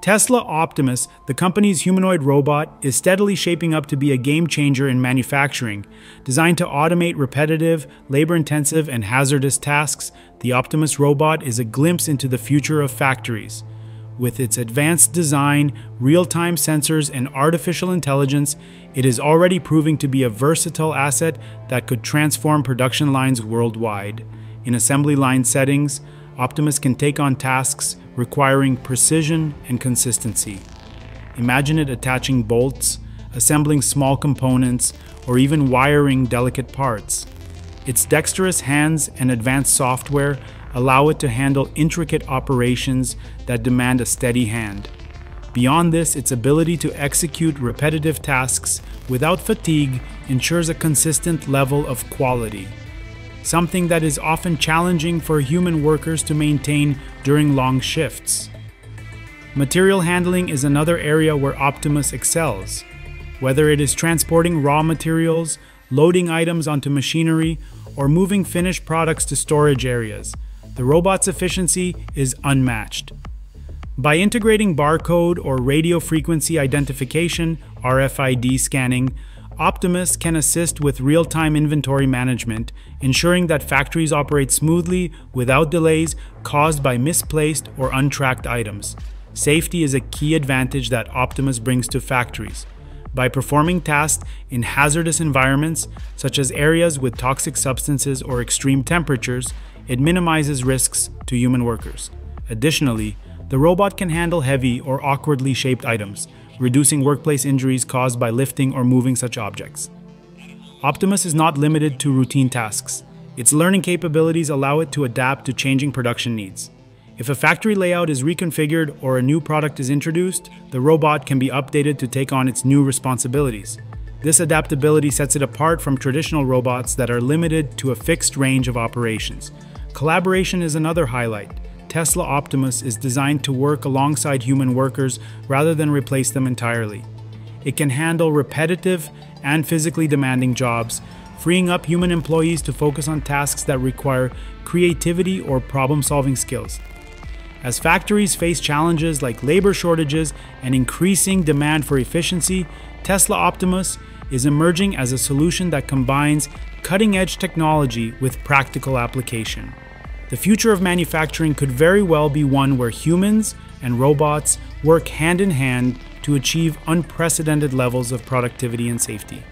Tesla Optimus, the company's humanoid robot, is steadily shaping up to be a game changer in manufacturing. Designed to automate repetitive, labor intensive, and hazardous tasks, the Optimus robot is a glimpse into the future of factories. With its advanced design, real time sensors, and artificial intelligence, it is already proving to be a versatile asset that could transform production lines worldwide. In assembly line settings, Optimus can take on tasks requiring precision and consistency. Imagine it attaching bolts, assembling small components, or even wiring delicate parts. Its dexterous hands and advanced software allow it to handle intricate operations that demand a steady hand. Beyond this, its ability to execute repetitive tasks without fatigue ensures a consistent level of quality something that is often challenging for human workers to maintain during long shifts. Material handling is another area where Optimus excels. Whether it is transporting raw materials, loading items onto machinery, or moving finished products to storage areas, the robot's efficiency is unmatched. By integrating barcode or radio frequency identification RFID scanning Optimus can assist with real time inventory management, ensuring that factories operate smoothly without delays caused by misplaced or untracked items. Safety is a key advantage that Optimus brings to factories. By performing tasks in hazardous environments, such as areas with toxic substances or extreme temperatures, it minimizes risks to human workers. Additionally, the robot can handle heavy or awkwardly shaped items, reducing workplace injuries caused by lifting or moving such objects. Optimus is not limited to routine tasks. Its learning capabilities allow it to adapt to changing production needs. If a factory layout is reconfigured or a new product is introduced, the robot can be updated to take on its new responsibilities. This adaptability sets it apart from traditional robots that are limited to a fixed range of operations. Collaboration is another highlight. Tesla Optimus is designed to work alongside human workers rather than replace them entirely. It can handle repetitive and physically demanding jobs, freeing up human employees to focus on tasks that require creativity or problem solving skills. As factories face challenges like labor shortages and increasing demand for efficiency, Tesla Optimus is emerging as a solution that combines cutting edge technology with practical application. The future of manufacturing could very well be one where humans and robots work hand in hand to achieve unprecedented levels of productivity and safety.